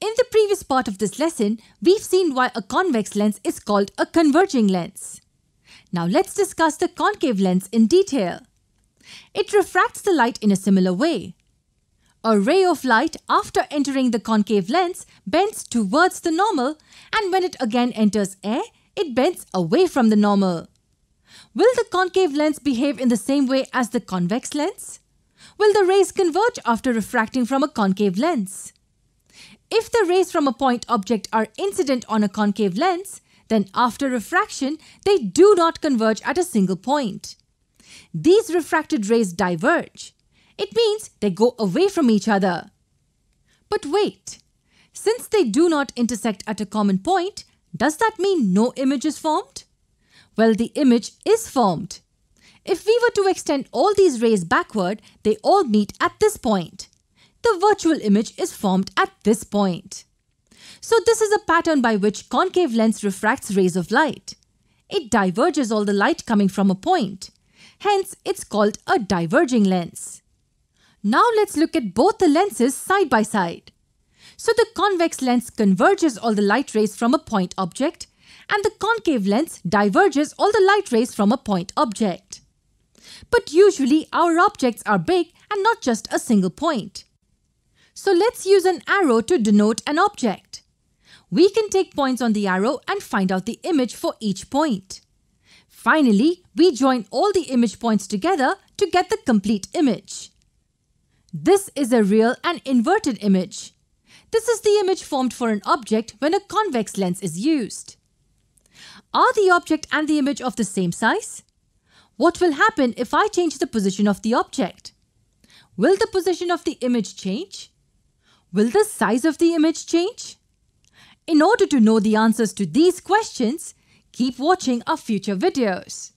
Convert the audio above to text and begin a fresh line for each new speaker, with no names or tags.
In the previous part of this lesson, we've seen why a convex lens is called a converging lens. Now let's discuss the concave lens in detail. It refracts the light in a similar way. A ray of light after entering the concave lens bends towards the normal and when it again enters air, it bends away from the normal. Will the concave lens behave in the same way as the convex lens? Will the rays converge after refracting from a concave lens? If the rays from a point object are incident on a concave lens, then after refraction, they do not converge at a single point. These refracted rays diverge. It means they go away from each other. But wait, since they do not intersect at a common point, does that mean no image is formed? Well, the image is formed. If we were to extend all these rays backward, they all meet at this point. The virtual image is formed at this point. So this is a pattern by which concave lens refracts rays of light. It diverges all the light coming from a point. Hence, it's called a diverging lens. Now let's look at both the lenses side by side. So the convex lens converges all the light rays from a point object and the concave lens diverges all the light rays from a point object. But usually our objects are big and not just a single point. So let's use an arrow to denote an object. We can take points on the arrow and find out the image for each point. Finally, we join all the image points together to get the complete image. This is a real and inverted image. This is the image formed for an object when a convex lens is used. Are the object and the image of the same size? What will happen if I change the position of the object? Will the position of the image change? Will the size of the image change? In order to know the answers to these questions, keep watching our future videos.